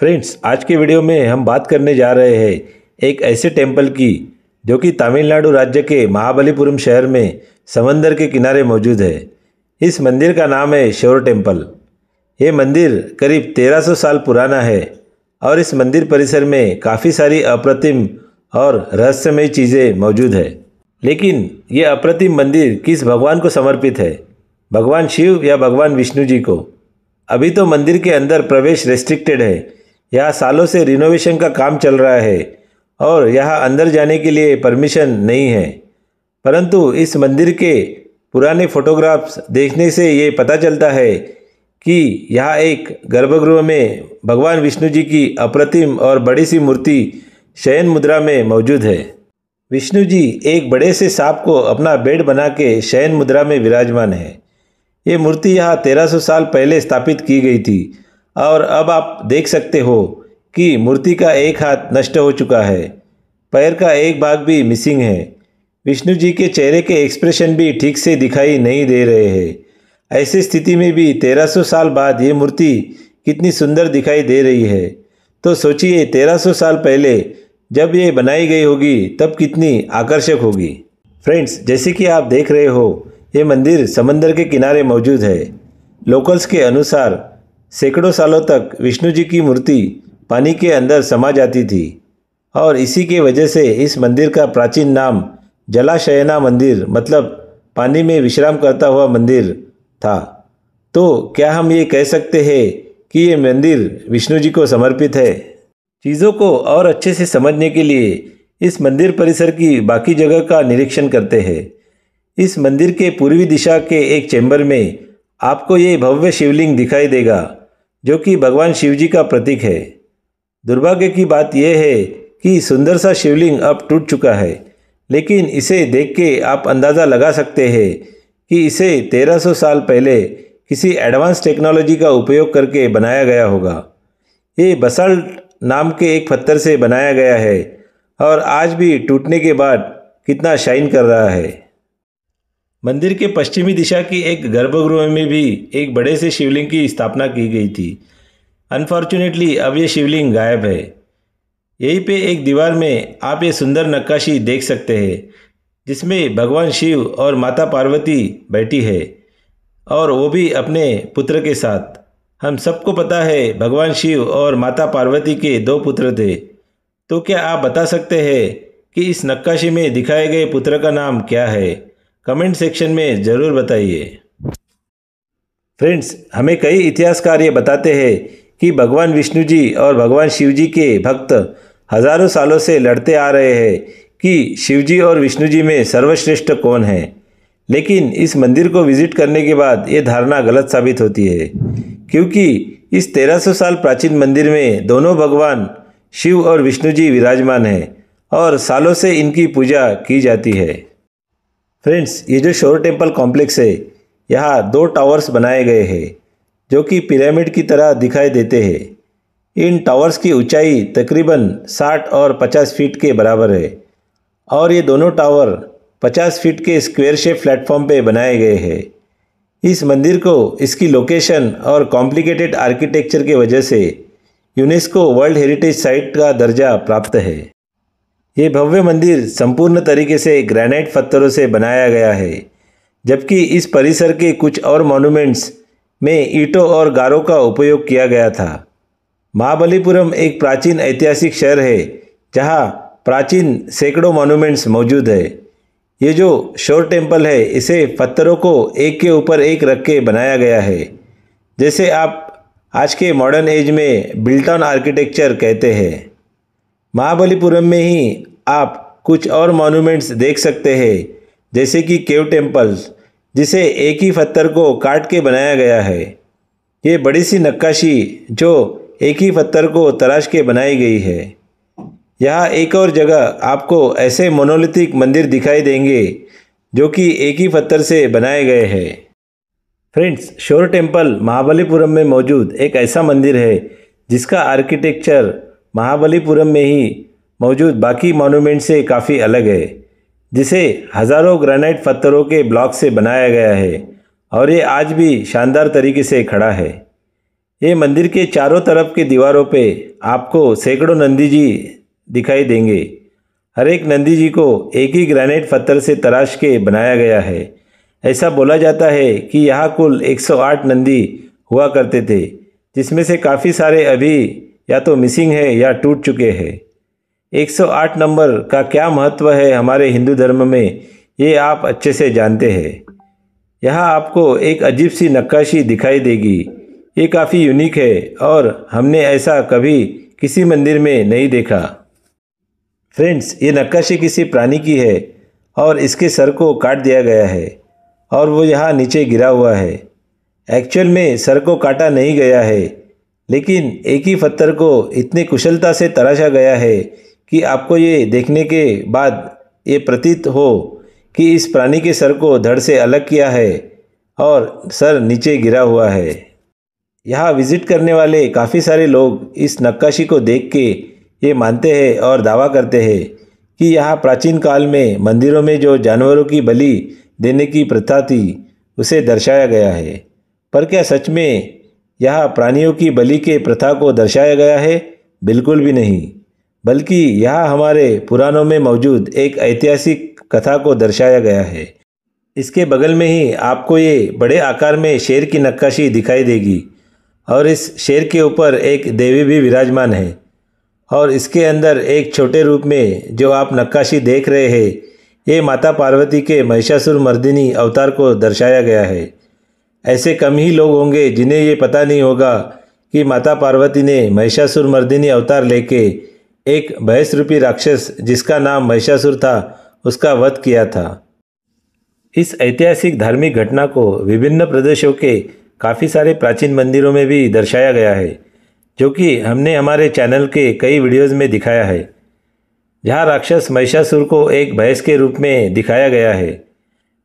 Friends, आज के video में हम बात करने जा रहे हैं एक ऐसे टेंपल की, जो कि तमिलनाडु राज्य के महाबलीपुरम शहर में समंदर के किनारे मौजूद है। इस मंदिर का नाम है शोर टेंपल ये मंदिर करीब 1300 साल पुराना है और इस मंदिर परिसर में काफ़ी सारी अप्रतिम और रहस्यमय चीज़ें मौजूद है। लेकिन ये अप्रतिम मंदिर किस भगवान को समर्पित है? भगवान शिव या भगवान विष्णु जी को? अभी तो मंदिर के अंदर प्रवेश रेस्ट्रिक्टेड है। यहाँ सालों से रिनोवेशन का काम चल रहा है और यहाँ अंदर जाने के लिए परमिशन नहीं है। परंतु इस मंदिर के पुराने फोटोग्राफ्स देखने से ये पता चलता है कि यहाँ एक गर्भगृह में भगवान विष्णु जी की अप्रतिम और बड़ी सी मूर्ति शयन मुद्रा में मौजूद है। विष्णु जी एक बड़े से सांप को अपना बेड बना के शयन मुद्रा में विराजमान है। ये मूर्ति यहाँ 1300 साल पहले स्थापित की गई थी और अब आप देख सकते हो कि मूर्ति का एक हाथ नष्ट हो चुका है, पैर का एक भाग भी मिसिंग है। विष्णु जी के चेहरे के एक्सप्रेशन भी ठीक से दिखाई नहीं दे रहे हैं। ऐसी स्थिति में भी 1300 साल बाद ये मूर्ति कितनी सुंदर दिखाई दे रही है। तो सोचिए 1300 साल पहले जब ये बनाई गई होगी, तब कितनी आकर्षक होगी। फ्रेंड्स, जैसे कि आप देख रहे हो, ये मंदिर समंदर के किनारे मौजूद है। लोकल्स के अनुसार सैकड़ों सालों तक विष्णु जी की मूर्ति पानी के अंदर समा जाती थी और इसी के वजह से इस मंदिर का प्राचीन नाम जलाशयना मंदिर मतलब पानी में विश्राम करता हुआ मंदिर था। तो क्या हम ये कह सकते हैं कि ये मंदिर विष्णु जी को समर्पित है? चीज़ों को और अच्छे से समझने के लिए इस मंदिर परिसर की बाकी जगह का निरीक्षण करते हैं। इस मंदिर के पूर्वी दिशा के एक चैम्बर में आपको ये भव्य शिवलिंग दिखाई देगा। जो कि भगवान शिव जी का प्रतीक है। दुर्भाग्य की बात यह है कि सुंदर सा शिवलिंग अब टूट चुका है, लेकिन इसे देख के आप अंदाज़ा लगा सकते हैं कि इसे 1300 साल पहले किसी एडवांस टेक्नोलॉजी का उपयोग करके बनाया गया होगा। ये बसल्ट नाम के एक पत्थर से बनाया गया है और आज भी टूटने के बाद कितना शाइन कर रहा है। मंदिर के पश्चिमी दिशा की एक गर्भगृह में भी एक बड़े से शिवलिंग की स्थापना की गई थी। अनफॉर्चुनेटली अब ये शिवलिंग गायब है। यहीं पे एक दीवार में आप ये सुंदर नक्काशी देख सकते हैं, जिसमें भगवान शिव और माता पार्वती बैठी है, और वो भी अपने पुत्र के साथ। हम सबको पता है, भगवान शिव और माता पार्वती के दो पुत्र थे। तो क्या आप बता सकते हैं कि इस नक्काशी में दिखाए गए पुत्र का नाम क्या है? कमेंट सेक्शन में ज़रूर बताइए। फ्रेंड्स, हमें कई इतिहासकार ये बताते हैं कि भगवान विष्णु जी और भगवान शिव जी के भक्त हज़ारों सालों से लड़ते आ रहे हैं कि शिवजी और विष्णु जी में सर्वश्रेष्ठ कौन है। लेकिन इस मंदिर को विज़िट करने के बाद ये धारणा गलत साबित होती है, क्योंकि इस 1300 साल प्राचीन मंदिर में दोनों भगवान शिव और विष्णु जी विराजमान हैं और सालों से इनकी पूजा की जाती है। फ्रेंड्स, ये जो शोर टेंपल कॉम्प्लेक्स है, यहाँ दो टावर्स बनाए गए हैं, जो कि पिरामिड की तरह दिखाई देते हैं। इन टावर्स की ऊंचाई तकरीबन 60 और 50 फीट के बराबर है, और ये दोनों टावर 50 फीट के स्क्वायर शेप प्लेटफॉर्म पे बनाए गए हैं। इस मंदिर को, इसकी लोकेशन और कॉम्प्लिकेटेड आर्किटेक्चर के वजह से, यूनेस्को वर्ल्ड हेरिटेज साइट का दर्जा प्राप्त है। ये भव्य मंदिर संपूर्ण तरीके से ग्रेनाइट पत्थरों से बनाया गया है, जबकि इस परिसर के कुछ और मॉन्यूमेंट्स में ईंटों और गारों का उपयोग किया गया था। महाबलीपुरम एक प्राचीन ऐतिहासिक शहर है, जहाँ प्राचीन सैकड़ों मॉन्यूमेंट्स मौजूद है। ये जो शोर टेंपल है, इसे पत्थरों को एक के ऊपर एक रख के बनाया गया है, जैसे आप आज के मॉडर्न एज में बिल्टॉन आर्किटेक्चर कहते हैं। महाबलीपुरम में ही आप कुछ और मॉन्यूमेंट्स देख सकते हैं, जैसे कि केव टेम्पल्स जिसे एक ही पत्थर को काट के बनाया गया है। ये बड़ी सी नक्काशी जो एक ही पत्थर को तराश के बनाई गई है। यहाँ एक और जगह आपको ऐसे मोनोलिथिक मंदिर दिखाई देंगे, जो कि एक ही पत्थर से बनाए गए हैं। फ्रेंड्स, शोर टेंपल महाबलीपुरम में मौजूद एक ऐसा मंदिर है, जिसका आर्किटेक्चर महाबलीपुरम में ही मौजूद बाकी मॉन्यूमेंट से काफ़ी अलग है, जिसे हज़ारों ग्रेनाइट पत्थरों के ब्लॉक से बनाया गया है और ये आज भी शानदार तरीके से खड़ा है। ये मंदिर के चारों तरफ़ के दीवारों पे आपको सैकड़ों नंदी जी दिखाई देंगे। हर एक नंदी जी को एक ही ग्रेनाइट पत्थर से तराश के बनाया गया है। ऐसा बोला जाता है कि यहाँ कुल 108 नंदी हुआ करते थे, जिसमें से काफ़ी सारे अभी या तो मिसिंग है या टूट चुके हैं। 108 नंबर का क्या महत्व है हमारे हिंदू धर्म में, ये आप अच्छे से जानते हैं। यहाँ आपको एक अजीब सी नक्काशी दिखाई देगी। ये काफ़ी यूनिक है और हमने ऐसा कभी किसी मंदिर में नहीं देखा। फ्रेंड्स ये नक्काशी किसी प्राणी की है और इसके सर को काट दिया गया है और वो यहाँ नीचे गिरा हुआ है। एक्चुअल में सर को काटा नहीं गया है। लेकिन एक ही पत्थर को इतनी कुशलता से तराशा गया है कि आपको ये देखने के बाद ये प्रतीत हो कि इस प्राणी के सर को धड़ से अलग किया है और सर नीचे गिरा हुआ है। यहाँ विज़िट करने वाले काफ़ी सारे लोग इस नक्काशी को देख के ये मानते हैं और दावा करते हैं कि यहाँ प्राचीन काल में मंदिरों में जो जानवरों की बलि देने की प्रथा थी, उसे दर्शाया गया है। पर क्या सच में यहाँ प्राणियों की बलि के प्रथा को दर्शाया गया है, बिल्कुल भी नहीं। बल्कि यह हमारे पुराणों में मौजूद एक ऐतिहासिक कथा को दर्शाया गया है। इसके बगल में ही आपको ये बड़े आकार में शेर की नक्काशी दिखाई देगी और इस शेर के ऊपर एक देवी भी विराजमान है और इसके अंदर एक छोटे रूप में जो आप नक्काशी देख रहे हैं, ये माता पार्वती के महिषासुर मर्दिनी अवतार को दर्शाया गया है। ऐसे कम ही लोग होंगे जिन्हें ये पता नहीं होगा कि माता पार्वती ने महिषासुर मर्दिनी अवतार लेके एक भैंस रूपी राक्षस जिसका नाम महिषासुर था, उसका वध किया था। इस ऐतिहासिक धार्मिक घटना को विभिन्न प्रदेशों के काफ़ी सारे प्राचीन मंदिरों में भी दर्शाया गया है, जो कि हमने हमारे चैनल के कई वीडियोज़ में दिखाया है, जहाँ राक्षस महिषासुर को एक भैंस के रूप में दिखाया गया है।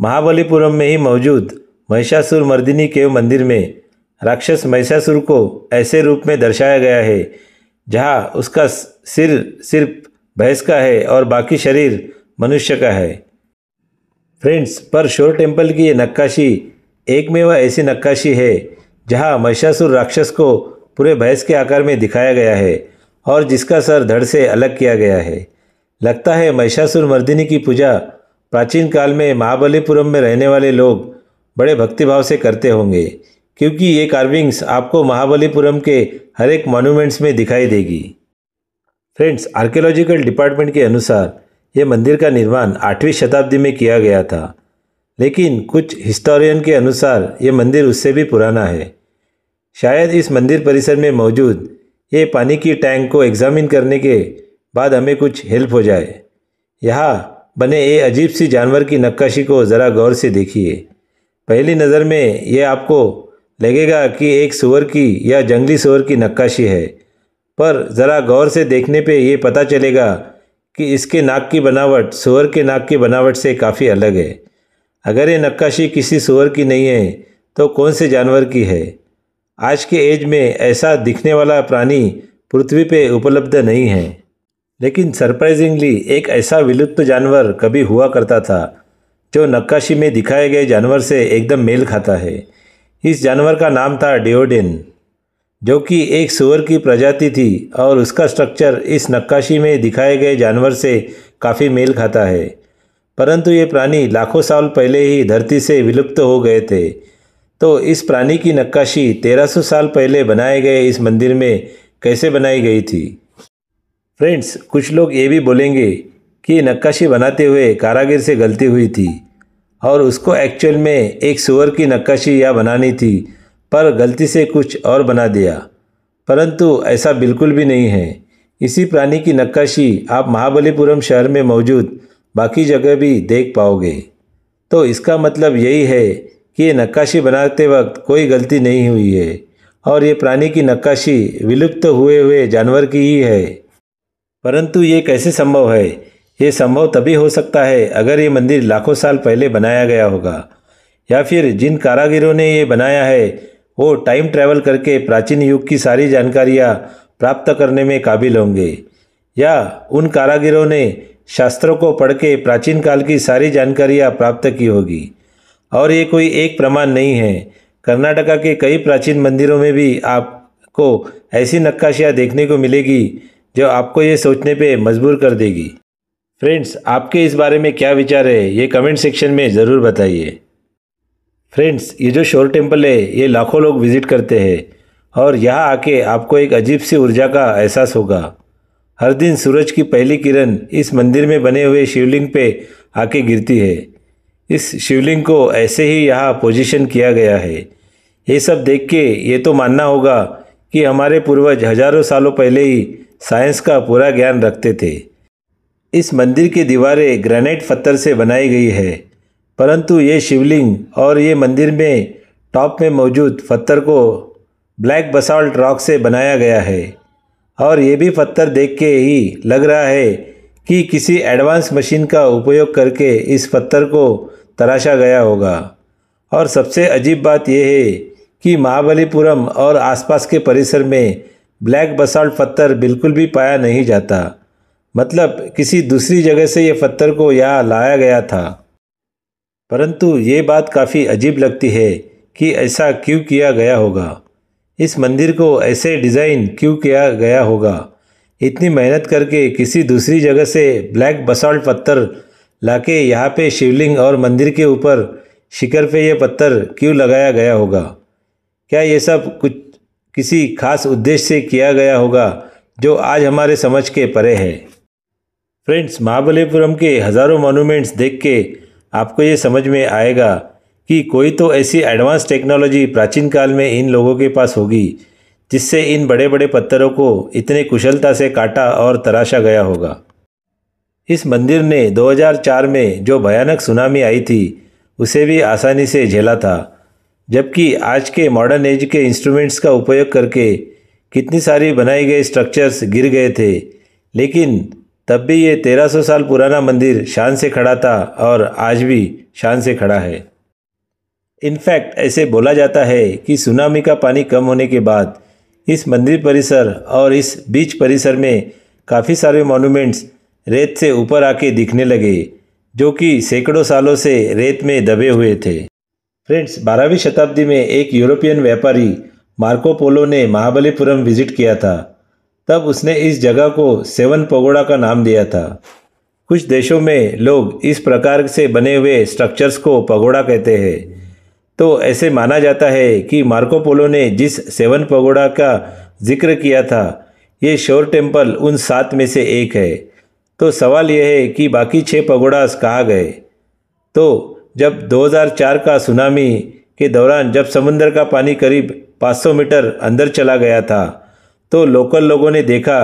महाबलीपुरम में ही मौजूद महिषासुर मर्दिनी केव मंदिर में राक्षस महिषासुर को ऐसे रूप में दर्शाया गया है, जहाँ उसका सिर सिर्फ़ भैंस का है और बाकी शरीर मनुष्य का है। फ्रेंड्स, पर शोर टेंपल की ये नक्काशी एक में वह ऐसी नक्काशी है, जहाँ महिषासुर राक्षस को पूरे भैंस के आकार में दिखाया गया है और जिसका सर धड़ से अलग किया गया है। लगता है महिषासुर मर्दिनी की पूजा प्राचीन काल में महाबलीपुरम में रहने वाले लोग बड़े भक्तिभाव से करते होंगे, क्योंकि ये कार्विंग्स आपको महाबलीपुरम के हर एक मॉन्यूमेंट्स में दिखाई देगी। फ्रेंड्स आर्कियोलॉजिकल डिपार्टमेंट के अनुसार ये मंदिर का निर्माण आठवीं शताब्दी में किया गया था। लेकिन कुछ हिस्टोरियन के अनुसार ये मंदिर उससे भी पुराना है। शायद इस मंदिर परिसर में मौजूद ये पानी की टैंक को एग्जामिन करने के बाद हमें कुछ हेल्प हो जाए। यहाँ बने ये अजीब सी जानवर की नक्काशी को ज़रा गौर से देखिए। पहली नज़र में ये आपको लगेगा कि एक सुअर की या जंगली सुअर की नक्काशी है, पर ज़रा गौर से देखने पे ये पता चलेगा कि इसके नाक की बनावट, सुअर के नाक की बनावट से काफ़ी अलग है। अगर ये नक्काशी किसी सुअर की नहीं है तो कौन से जानवर की है? आज के एज में ऐसा दिखने वाला प्राणी पृथ्वी पे उपलब्ध नहीं है। लेकिन सरप्राइजिंगली एक ऐसा विलुप्त जानवर कभी हुआ करता था जो नक्काशी में दिखाए गए जानवर से एकदम मेल खाता है। इस जानवर का नाम था डिओडेन, जो कि एक सुअर की प्रजाति थी और उसका स्ट्रक्चर इस नक्काशी में दिखाए गए जानवर से काफ़ी मेल खाता है। परंतु ये प्राणी लाखों साल पहले ही धरती से विलुप्त हो गए थे। तो इस प्राणी की नक्काशी 1300 साल पहले बनाए गए इस मंदिर में कैसे बनाई गई थी? फ्रेंड्स कुछ लोग ये भी बोलेंगे कि नक्काशी बनाते हुए कारागिर से गलती हुई थी और उसको एक्चुअल में एक सुअर की नक्काशी या बनानी थी, पर गलती से कुछ और बना दिया। परंतु ऐसा बिल्कुल भी नहीं है। इसी प्राणी की नक्काशी आप महाबलीपुरम शहर में मौजूद बाकी जगह भी देख पाओगे। तो इसका मतलब यही है कि ये नक्काशी बनाते वक्त कोई गलती नहीं हुई है और ये प्राणी की नक्काशी विलुप्त हुए हुए जानवर की ही है। परंतु ये कैसे संभव है ये संभव तभी हो सकता है अगर ये मंदिर लाखों साल पहले बनाया गया होगा। या फिर जिन कारागिरों ने ये बनाया है, वो टाइम ट्रैवल करके प्राचीन युग की सारी जानकारियाँ प्राप्त करने में काबिल होंगे। या उन कारागिरों ने शास्त्रों को पढ़ के प्राचीन काल की सारी जानकारियाँ प्राप्त की होगी। और ये कोई एक प्रमाण नहीं है। कर्नाटका के कई प्राचीन मंदिरों में भी आपको ऐसी नक्काशियाँ देखने को मिलेगी, जो आपको ये सोचने पे मजबूर कर देगी। फ्रेंड्स आपके इस बारे में क्या विचार है, ये कमेंट सेक्शन में ज़रूर बताइए। फ्रेंड्स ये जो शोर टेंपल है, ये लाखों लोग विज़िट करते हैं, और यहाँ आके आपको एक अजीब सी ऊर्जा का एहसास होगा। हर दिन सूरज की पहली किरण इस मंदिर में बने हुए शिवलिंग पे आके गिरती है। इस शिवलिंग को ऐसे ही यहाँ पोजीशन किया गया है। ये सब देख के ये तो मानना होगा कि हमारे पूर्वज हज़ारों सालों पहले ही साइंस का पूरा ज्ञान रखते थे। इस मंदिर की दीवारें ग्रेनाइट पत्थर से बनाई गई है, परंतु ये शिवलिंग और ये मंदिर में टॉप में मौजूद पत्थर को ब्लैक बसाल्ट रॉक से बनाया गया है। और ये भी पत्थर देख के ही लग रहा है कि किसी एडवांस मशीन का उपयोग करके इस पत्थर को तराशा गया होगा। और सबसे अजीब बात यह है कि महाबलीपुरम और आसपास के परिसर में ब्लैक बसाल्ट पत्थर बिल्कुल भी पाया नहीं जाता। मतलब किसी दूसरी जगह से ये पत्थर को यहाँ लाया गया था। परंतु ये बात काफ़ी अजीब लगती है कि ऐसा क्यों किया गया होगा। इस मंदिर को ऐसे डिज़ाइन क्यों किया गया होगा। इतनी मेहनत करके किसी दूसरी जगह से ब्लैक बसाल्ट पत्थर लाके यहाँ पे शिवलिंग और मंदिर के ऊपर शिखर पे ये पत्थर क्यों लगाया गया होगा? क्या ये सब कुछ किसी खास उद्देश्य से किया गया होगा जो आज हमारे समझ के परे है? फ्रेंड्स महाबलीपुरम के हज़ारों मोनूमेंट्स देख के आपको ये समझ में आएगा कि कोई तो ऐसी एडवांस टेक्नोलॉजी प्राचीन काल में इन लोगों के पास होगी, जिससे इन बड़े बड़े पत्थरों को इतने कुशलता से काटा और तराशा गया होगा। इस मंदिर ने 2004 में जो भयानक सुनामी आई थी, उसे भी आसानी से झेला था, जबकि आज के मॉडर्न एज के इंस्ट्रूमेंट्स का उपयोग करके कितनी सारी बनाई गई स्ट्रक्चर्स गिर गए थे, लेकिन तब भी ये 1300 साल पुराना मंदिर शान से खड़ा था और आज भी शान से खड़ा है। इनफैक्ट ऐसे बोला जाता है कि सुनामी का पानी कम होने के बाद इस मंदिर परिसर और इस बीच परिसर में काफ़ी सारे मॉन्यूमेंट्स रेत से ऊपर आके दिखने लगे, जो कि सैकड़ों सालों से रेत में दबे हुए थे। फ्रेंड्स बारहवीं शताब्दी में एक यूरोपियन व्यापारी मार्को पोलो ने महाबलीपुरम विज़िट किया था। तब उसने इस जगह को सेवन पगोड़ा का नाम दिया था। कुछ देशों में लोग इस प्रकार से बने हुए स्ट्रक्चर्स को पगोड़ा कहते हैं। तो ऐसे माना जाता है कि मार्कोपोलो ने जिस सेवन पगोड़ा का ज़िक्र किया था, ये शोर टेंपल उन सात में से एक है। तो सवाल यह है कि बाकी छः पगोड़ास कहाँ गए? तो जब 2004 का सुनामी के दौरान जब समुद्र का पानी करीब 500 मीटर अंदर चला गया था तो लोकल लोगों ने देखा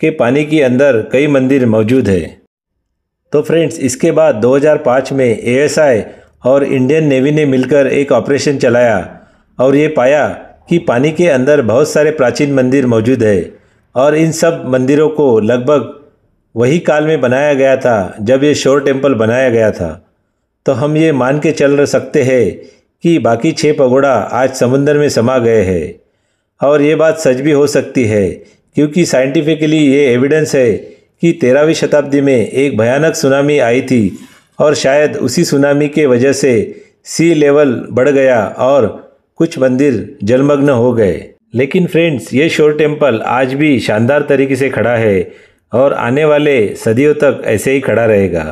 कि पानी के अंदर कई मंदिर मौजूद है। तो फ्रेंड्स, इसके बाद 2005 में एएसआई और इंडियन नेवी ने मिलकर एक ऑपरेशन चलाया और ये पाया कि पानी के अंदर बहुत सारे प्राचीन मंदिर मौजूद है और इन सब मंदिरों को लगभग वही काल में बनाया गया था जब ये शोर टेंपल बनाया गया था। तो हम ये मान के चल सकते हैं कि बाकी छः पगोड़ा आज समुंदर में समा गए हैं। और ये बात सच भी हो सकती है, क्योंकि साइंटिफिकली ये एविडेंस है कि तेरहवीं शताब्दी में एक भयानक सुनामी आई थी और शायद उसी सुनामी के वजह से सी लेवल बढ़ गया और कुछ मंदिर जलमग्न हो गए। लेकिन फ्रेंड्स ये शोर टेंपल आज भी शानदार तरीके से खड़ा है और आने वाले सदियों तक ऐसे ही खड़ा रहेगा।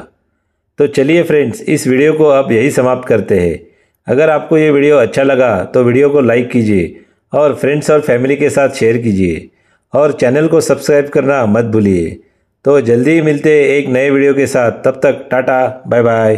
तो चलिए फ्रेंड्स इस वीडियो को अब यही समाप्त करते हैं। अगर आपको ये वीडियो अच्छा लगा तो वीडियो को लाइक कीजिए। और फ्रेंड्स और फैमिली के साथ शेयर कीजिए। और चैनल को सब्सक्राइब करना मत भूलिए। तो जल्दी ही मिलते एक नए वीडियो के साथ। तब तक टाटा बाय बाय